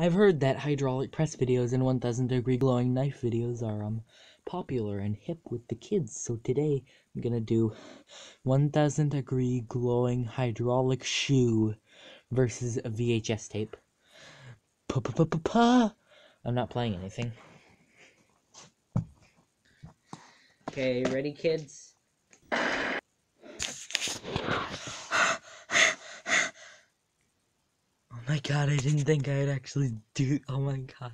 I've heard that hydraulic press videos and 1000 degree glowing knife videos are um popular and hip with the kids. So today I'm gonna do 1000 degree glowing hydraulic shoe versus a VHS tape. Pa pa pa pa pa. I'm not playing anything. Okay, ready, kids? My god, I didn't think I'd actually do. Oh my god.